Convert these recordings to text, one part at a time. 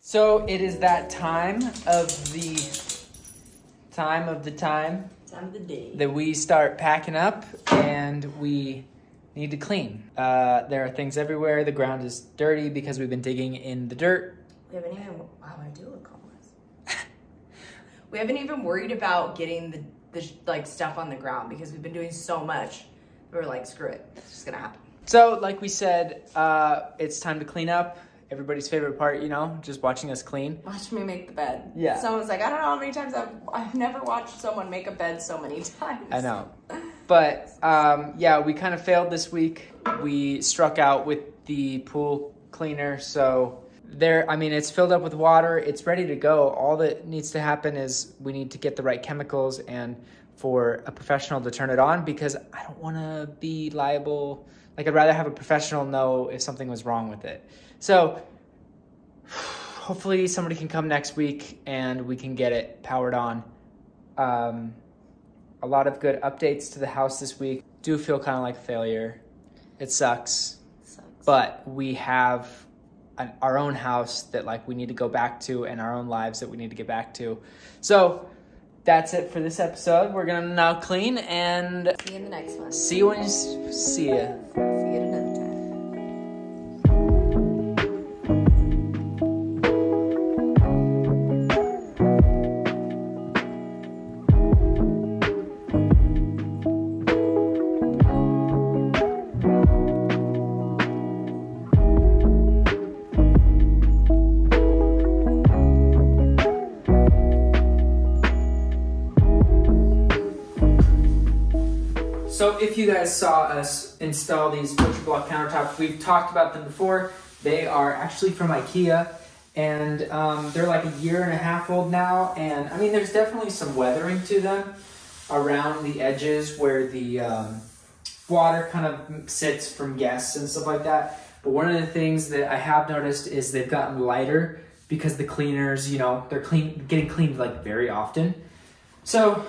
So it is that time of the time of the time The day. that we start packing up and we need to clean. Uh, there are things everywhere. The ground is dirty because we've been digging in the dirt. We haven't even. Wow, I do look homeless. we haven't even worried about getting the, the like stuff on the ground because we've been doing so much. We were like, screw it, it's just gonna happen. So, like we said, uh, it's time to clean up. Everybody's favorite part, you know, just watching us clean. Watch me make the bed. Yeah. Someone's like, I don't know how many times I've I've never watched someone make a bed so many times. I know. But um, yeah, we kind of failed this week. We struck out with the pool cleaner, so there. I mean, it's filled up with water. It's ready to go. All that needs to happen is we need to get the right chemicals and for a professional to turn it on because I don't want to be liable. Like I'd rather have a professional know if something was wrong with it. So hopefully somebody can come next week and we can get it powered on. Um, a lot of good updates to the house this week. Do feel kind of like a failure. It sucks, Sucks. but we have an, our own house that like we need to go back to and our own lives that we need to get back to. So that's it for this episode. We're gonna now clean and See you in the next one. see you when you see ya. See you if you guys saw us install these butcher block countertops, we've talked about them before. They are actually from IKEA, and um, they're like a year and a half old now. And I mean, there's definitely some weathering to them around the edges where the um, water kind of sits from guests and stuff like that. But one of the things that I have noticed is they've gotten lighter because the cleaners, you know, they're clean, getting cleaned like very often. So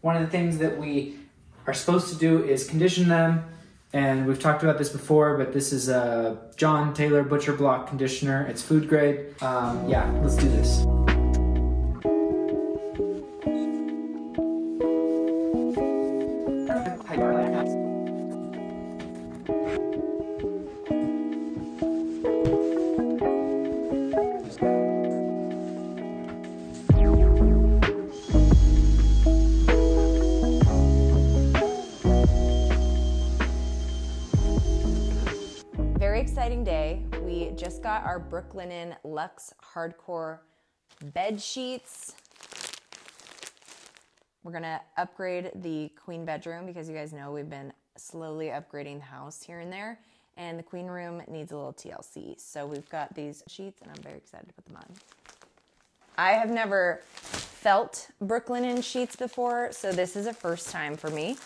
one of the things that we are supposed to do is condition them. And we've talked about this before, but this is a John Taylor Butcher Block conditioner. It's food grade. Um, yeah, let's do this. Our Brooklinen Luxe Hardcore bed sheets. We're gonna upgrade the queen bedroom because you guys know we've been slowly upgrading the house here and there. And the queen room needs a little TLC. So we've got these sheets and I'm very excited to put them on. I have never felt Brooklinen sheets before, so this is a first time for me.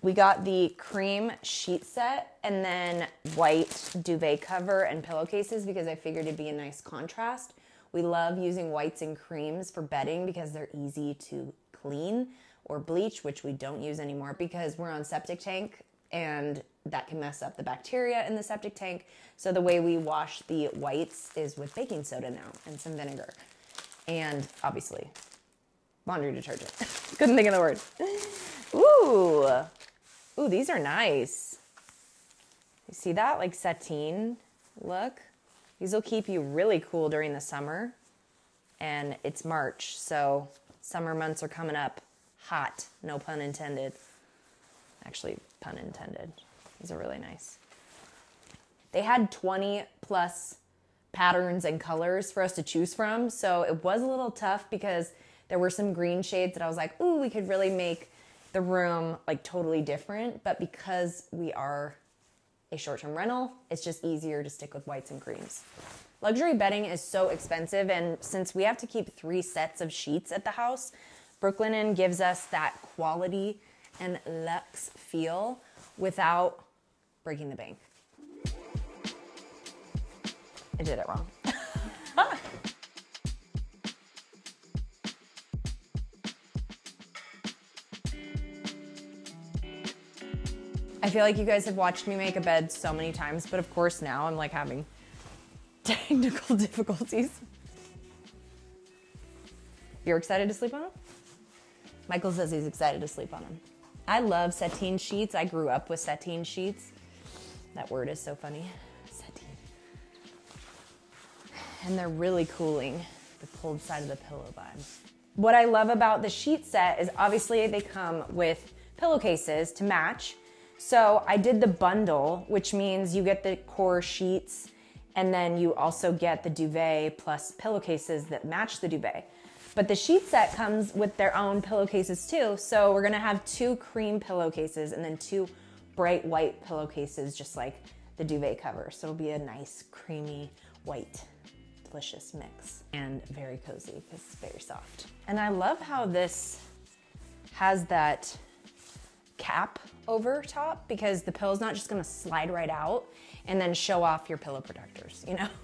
We got the cream sheet set and then white duvet cover and pillowcases because I figured it'd be a nice contrast. We love using whites and creams for bedding because they're easy to clean or bleach, which we don't use anymore because we're on septic tank and that can mess up the bacteria in the septic tank. So the way we wash the whites is with baking soda now and some vinegar. And obviously, laundry detergent. Couldn't think of the word. Ooh. Ooh, these are nice. You see that? Like sateen look. These will keep you really cool during the summer. And it's March, so summer months are coming up hot. No pun intended. Actually, pun intended. These are really nice. They had 20 plus patterns and colors for us to choose from. So it was a little tough because there were some green shades that I was like, ooh, we could really make the room like totally different. But because we are a short term rental, it's just easier to stick with whites and creams. Luxury bedding is so expensive, and since we have to keep three sets of sheets at the house, Brooklinen gives us that quality and luxe feel without breaking the bank. I did it wrong. I feel like you guys have watched me make a bed so many times, but of course now I'm like having technical difficulties. You're excited to sleep on them? Michael says he's excited to sleep on them. I love sateen sheets. I grew up with sateen sheets. That word is so funny. Sateen. And they're really cooling the cold side of the pillow vibe. What I love about the sheet set is obviously they come with pillowcases to match. So I did the bundle, which means you get the core sheets and then you also get the duvet plus pillowcases that match the duvet. But the sheet set comes with their own pillowcases too. So we're gonna have two cream pillowcases and then two bright white pillowcases, just like the duvet cover. So it'll be a nice creamy white delicious mix and very cozy because it's very soft. And I love how this has that cap over top because the pillow's not just gonna slide right out and then show off your pillow protectors, you know?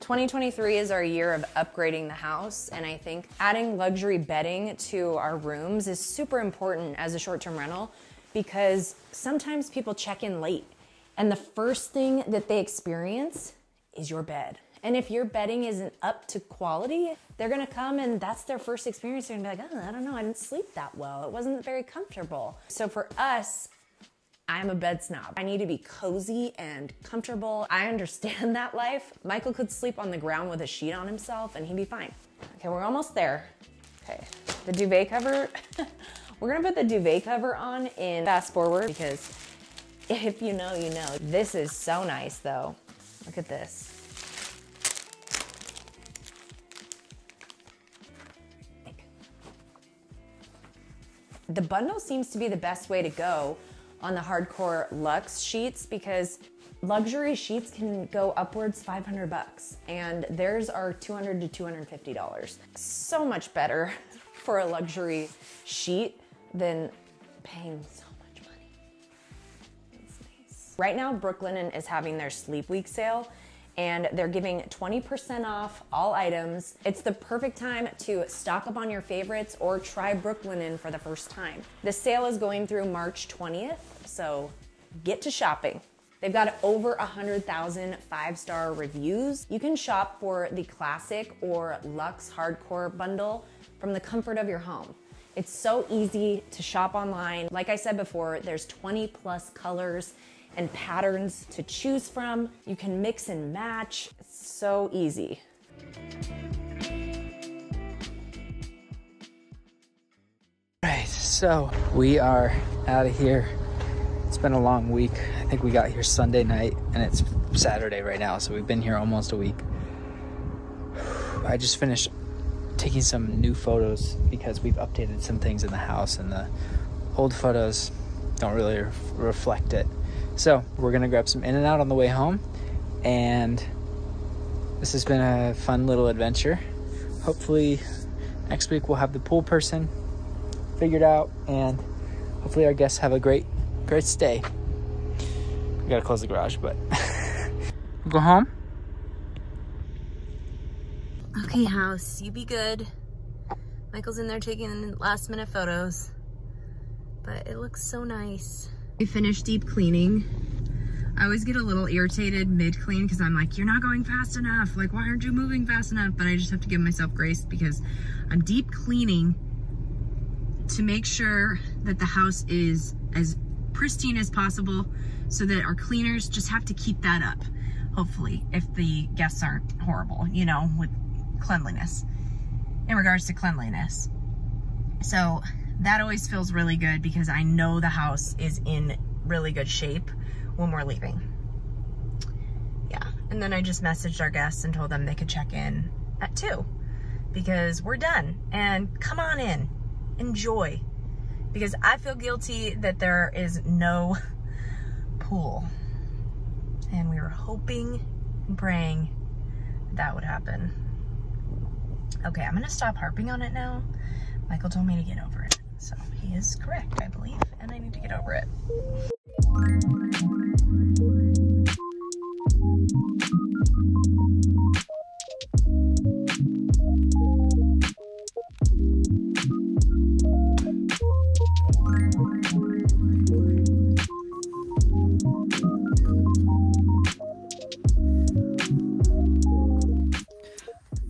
2023 is our year of upgrading the house, and I think adding luxury bedding to our rooms is super important as a short term rental because sometimes people check in late, and the first thing that they experience is your bed. And if your bedding isn't up to quality, they're gonna come and that's their first experience. They're gonna be like, oh, I don't know, I didn't sleep that well. It wasn't very comfortable. So for us, I'm a bed snob. I need to be cozy and comfortable. I understand that life. Michael could sleep on the ground with a sheet on himself and he'd be fine. Okay, we're almost there. Okay, the duvet cover. we're gonna put the duvet cover on in fast forward because if you know, you know. This is so nice though. Look at this. The bundle seems to be the best way to go on the hardcore luxe sheets because luxury sheets can go upwards 500 bucks and theirs are 200 to 250 dollars so much better for a luxury sheet than paying so much money nice. right now brooklinen is having their sleep week sale and they're giving 20% off all items. It's the perfect time to stock up on your favorites or try Brooklinen for the first time. The sale is going through March 20th, so get to shopping. They've got over 100,000 five-star reviews. You can shop for the classic or luxe hardcore bundle from the comfort of your home. It's so easy to shop online. Like I said before, there's 20 plus colors and patterns to choose from. You can mix and match. It's so easy. Right, so we are out of here. It's been a long week. I think we got here Sunday night and it's Saturday right now, so we've been here almost a week. I just finished taking some new photos because we've updated some things in the house and the old photos don't really reflect it. So we're gonna grab some In and Out on the way home, and this has been a fun little adventure. Hopefully, next week we'll have the pool person figured out, and hopefully our guests have a great, great stay. We gotta close the garage, but go home. Okay, house, you be good. Michael's in there taking last minute photos, but it looks so nice. We finished deep cleaning. I always get a little irritated mid-clean because I'm like, you're not going fast enough. Like, why aren't you moving fast enough? But I just have to give myself grace because I'm deep cleaning to make sure that the house is as pristine as possible so that our cleaners just have to keep that up, hopefully, if the guests aren't horrible, you know, with cleanliness, in regards to cleanliness. So that always feels really good because I know the house is in really good shape when we're leaving. Yeah, and then I just messaged our guests and told them they could check in at two because we're done and come on in, enjoy. Because I feel guilty that there is no pool. And we were hoping and praying that would happen. Okay, I'm gonna stop harping on it now Michael told me to get over. So he is correct, I believe, and I need to get over it.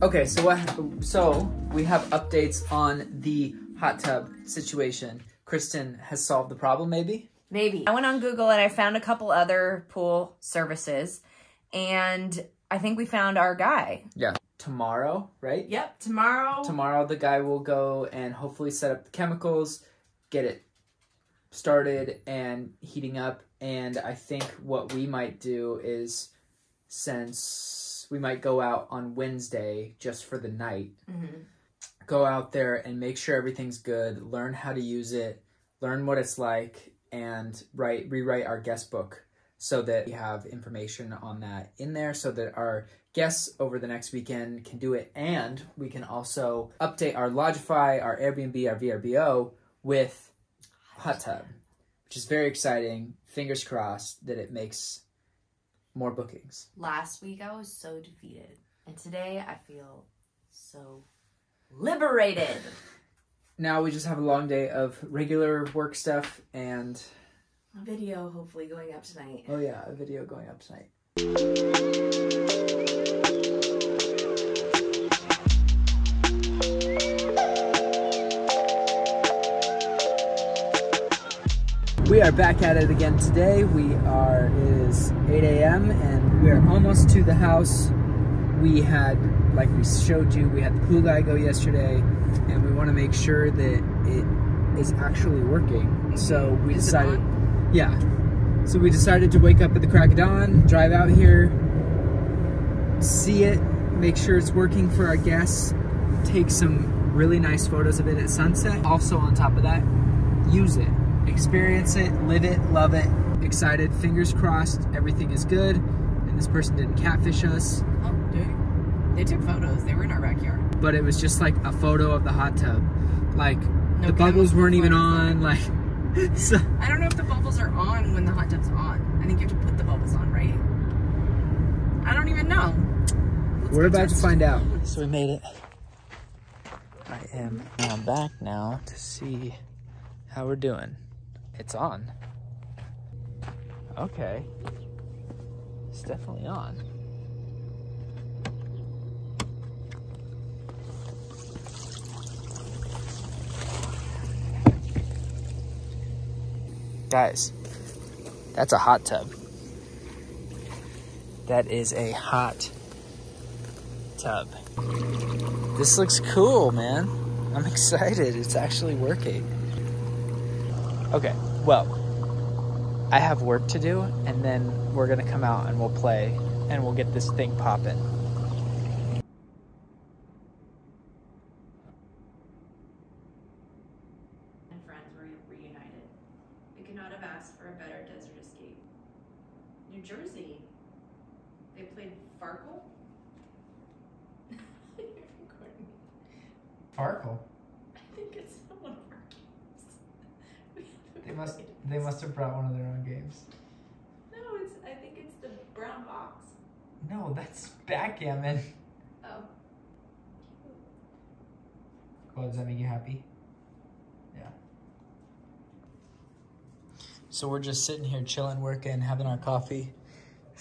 Okay, so what? So we have updates on the hot tub situation. Kristen has solved the problem, maybe. Maybe. I went on Google and I found a couple other pool services, and I think we found our guy. Yeah. Tomorrow, right? Yep, tomorrow. Tomorrow, the guy will go and hopefully set up the chemicals, get it started and heating up. And I think what we might do is, since we might go out on Wednesday just for the night, Mm-hmm. Go out there and make sure everything's good, learn how to use it, learn what it's like, and write rewrite our guest book so that we have information on that in there so that our guests over the next weekend can do it and we can also update our Lodgify, our Airbnb, our VRBO with hot tub, which is very exciting. Fingers crossed that it makes more bookings. Last week I was so defeated, and today I feel so liberated. Now we just have a long day of regular work stuff and A video hopefully going up tonight. oh yeah, a video going up tonight. We are back at it again today. We are it is 8 a.m. and we are almost to the house. We had, like we showed you, we had the pool guy go yesterday, and we want to make sure that it is actually working. So we Is decided, yeah. So we decided to wake up at the crack of dawn, drive out here, see it, make sure it's working for our guests, take some really nice photos of it at sunset. Also, on top of that, use it, experience it, live it, love it. Excited, fingers crossed, everything is good, and this person didn't catfish us. Dude. They took photos. They were in our backyard. But it was just like a photo of the hot tub. Like, No the bubbles weren't even or on, like, so. I don't know if the bubbles are on when the hot tub's on. I think you have to put the bubbles on, right? I don't even know. Let's We're about to find out. So we made it. I am now back now to see how we're doing. It's on. Okay. It's definitely on. Guys, that's a hot tub. That is a hot tub. This looks cool, man. I'm excited. It's actually working. Okay, well, I have work to do, and then we're gonna come out and we'll play, and we'll get this thing popping. and friends were reunited. We could not have asked for a better desert escape. New Jersey. They played Farkle? You're recording me. Farkle. I think it's not one of our games. They must. They must have brought one of their own games. No, it's. I think it's the brown box. No, that's backgammon. Oh. Well, does that make you happy? Yeah. So we're just sitting here chilling, working, having our coffee.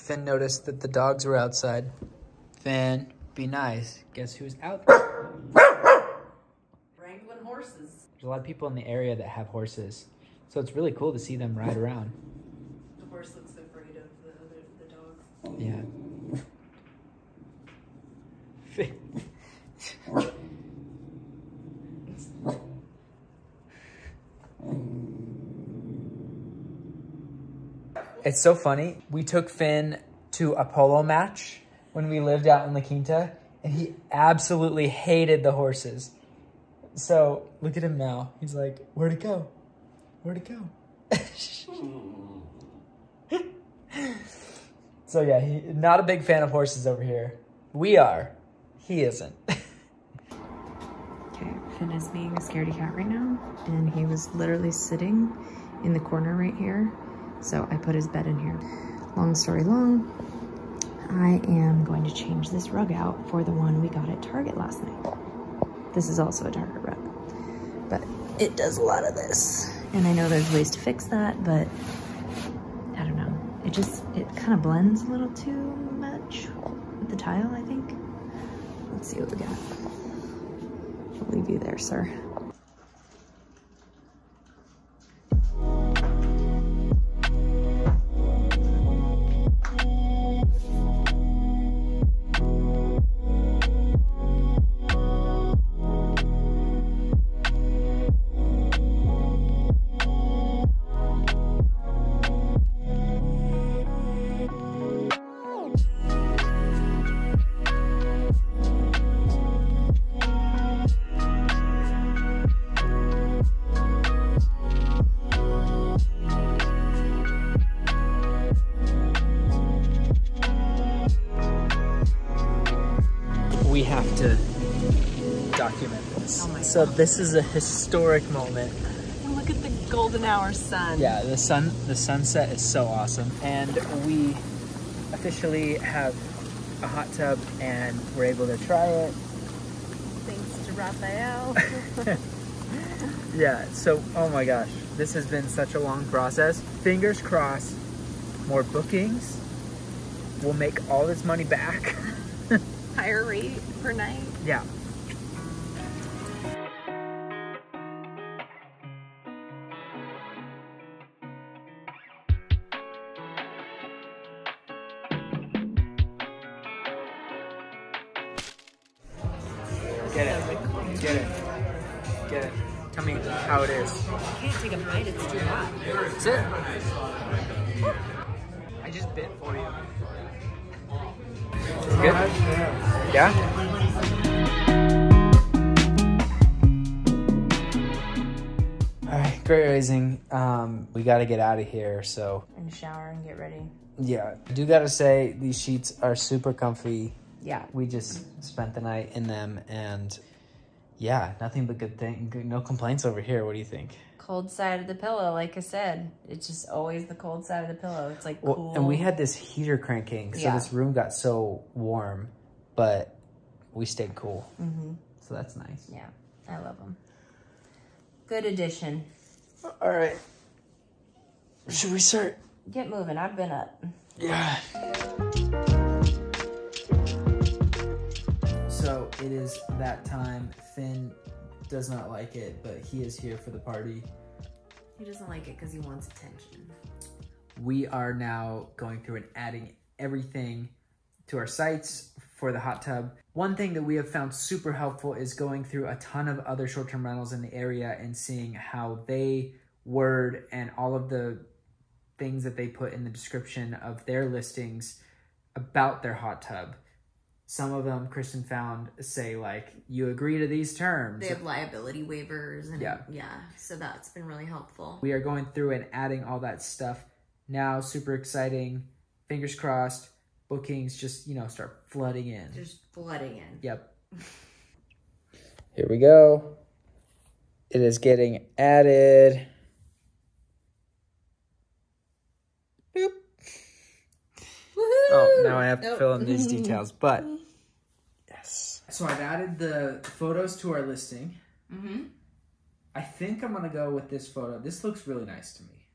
Finn noticed that the dogs were outside. Finn, be nice. Guess who's out there? Wrangling horses. There's a lot of people in the area that have horses. So it's really cool to see them ride around. The horse looks afraid of the other the dogs. Yeah. Finn. It's so funny. We took Finn to a polo match when we lived out in La Quinta, and he absolutely hated the horses. So look at him now. He's like, where'd it go? Where'd it go? so yeah, he not a big fan of horses over here. We are. He isn't. okay, Finn is being a scaredy cat right now, and he was literally sitting in the corner right here. So I put his bed in here. Long story long, I am going to change this rug out for the one we got at Target last night. This is also a Target rug, but it does a lot of this. And I know there's ways to fix that, but I don't know. It just, it kind of blends a little too much with the tile, I think. Let's see what we got. I'll leave you there, sir. So this is a historic moment. Look at the golden hour sun. Yeah, the sun the sunset is so awesome. And we officially have a hot tub and we're able to try it. Thanks to Raphael. Yeah, so oh my gosh, this has been such a long process. Fingers crossed, more bookings. We'll make all this money back. Higher rate per night. yeah. We gotta get out of here, so And shower and get ready. yeah. I do gotta say these sheets are super comfy. Yeah. We just spent the night in them and yeah, nothing but good thing. No complaints over here. What do you think? Cold side of the pillow, like I said. It's just always the cold side of the pillow. It's like Well, cool. and we had this heater cranking, so Yeah. this room got so warm, but we stayed cool. hmm So that's nice. Yeah, I love them. Good addition. All right. Should we start? Get moving. I've been up. Yeah. So it is that time. Finn does not like it, but he is here for the party. He doesn't like it because he wants attention. We are now going through and adding everything to our sites for the hot tub. One thing that we have found super helpful is going through a ton of other short term rentals in the area and seeing how they word and all of the things that they put in the description of their listings about their hot tub. Some of them, Kristen found, say, like, you agree to these terms. They have liability waivers and Yeah. yeah, so that's been really helpful. We are going through and adding all that stuff now. Super exciting. Fingers crossed. Bookings just, you know, start flooding in. Just flooding in. Yep. Here we go. It is getting added. Oh, now I have to Nope. fill in these details, but yes. So I've added the photos to our listing. Mm-hmm. I think I'm gonna go with this photo. This looks really nice to me.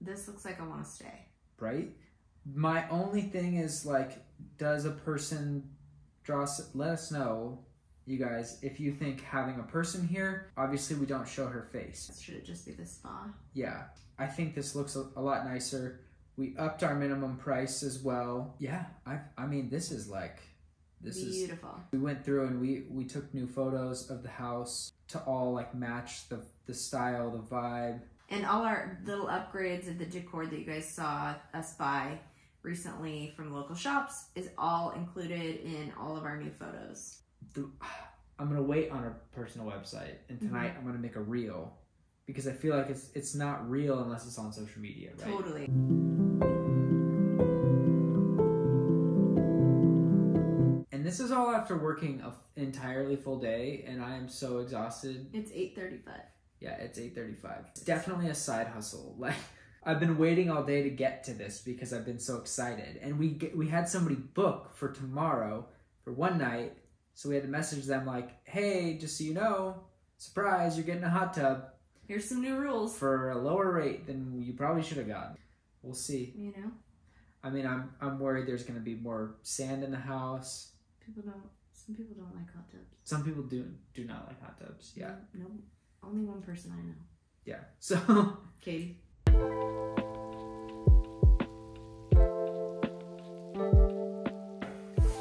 This looks like I want to stay. right? My only thing is like, does a person draw? s- Let us know, you guys, if you think having a person here. Obviously, we don't show her face. Should it just be the spa? Yeah, I think this looks a, a lot nicer. We upped our minimum price as well. Yeah, I I mean, this is like, this is. Beautiful. We went through and we we took new photos of the house to all like match the the style, the vibe. And all our little upgrades of the decor that you guys saw us buy recently from local shops is all included in all of our new photos. the, I'm gonna wait on our personal website, and tonight mm-hmm. I'm gonna make a reel because I feel like it's it's not real unless it's on social media, right? Totally. And this is all after working an entirely full day, and I am so exhausted. It's eight thirty-five. Yeah, it's eight thirty-five. It's definitely a side hustle. Like I've been waiting all day to get to this because I've been so excited, and we get, we had somebody book for tomorrow for one night, so we had to message them like, "Hey, just so you know, surprise, you're getting a hot tub Here's some new rules. for a lower rate than you probably should have gotten." We'll see. You know, I mean, I'm I'm worried there's going to be more sand in the house. people don't. Some people don't like hot tubs. Some people do do not like hot tubs. Yeah, No, only one person I know. yeah. So Katie.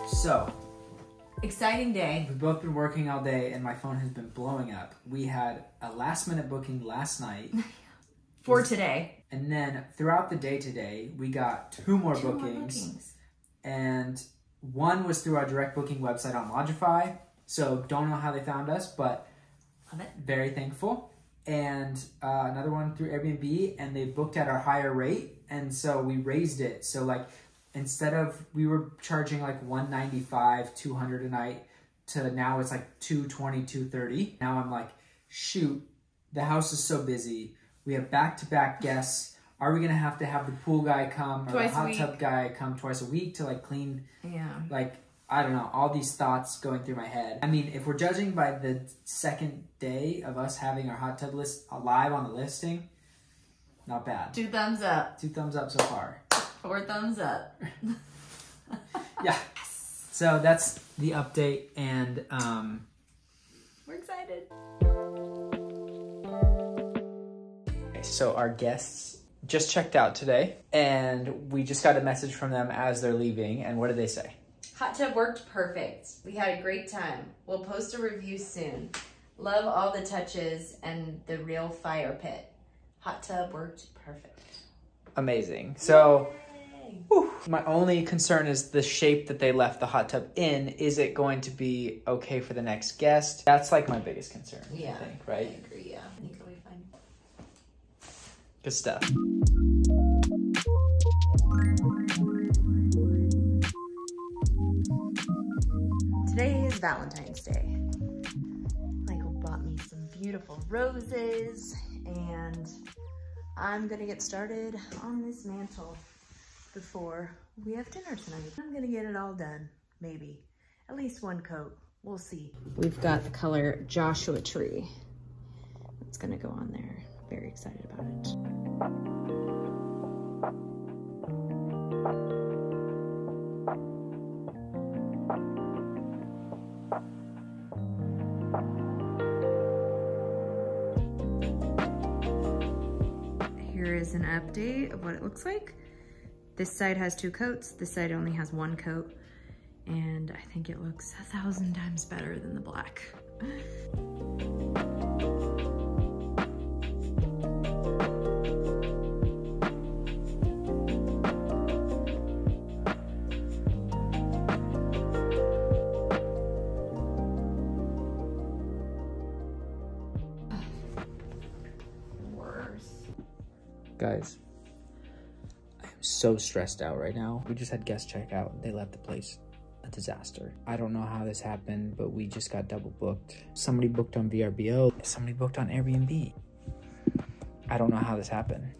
so Exciting day. we've both been working all day, and my phone has been blowing up. We had a last minute booking last night, For today. and then throughout the day today, we got two more Two more bookings, bookings. and one was through our direct booking website on Lodgify. So don't know how they found us, but very thankful. And uh, another one through Airbnb, and they booked at our higher rate, and so we raised it. So like instead of we were charging like 195 200 a night to now it's like 220 230 now i'm like shoot the house is so busy we have back-to-back guests are we gonna have to have the pool guy come or Twice the hot tub guy come twice a week to like clean Yeah. like I don't know, all these thoughts going through my head. I mean, if we're judging by the second day of us having our hot tub list uh, live on the listing, not bad. Two thumbs up. Two thumbs up so far. Four thumbs up. Yeah. So that's the update, and um, We're excited. so our guests just checked out today, and we just got a message from them as they're leaving. And what did they say? Hot tub worked perfect. We had a great time. We'll post a review soon. Love all the touches and the real fire pit. Hot tub worked perfect. Amazing. So. Yay. Whew. My only concern is the shape that they left the hot tub in. Is it going to be okay for the next guest? That's like my biggest concern. Yeah. I think, I right? agree, yeah. I think it'll be fine. Good stuff. Today is Valentine's Day. Michael bought me some beautiful roses and I'm gonna get started on this mantle before we have dinner tonight. I'm gonna get it all done, maybe. At least one coat, we'll see. We've got the color Joshua Tree. It's gonna go on there. Very excited about it. Here is an update of what it looks like. This side has two coats, this side only has one coat, and I think it looks a thousand times better than the black. Guys, so stressed out right now. We just had guests check out. They left the place a disaster. I don't know how this happened, but we just got double booked. Somebody booked on VRBO, somebody booked on Airbnb. I don't know how this happened.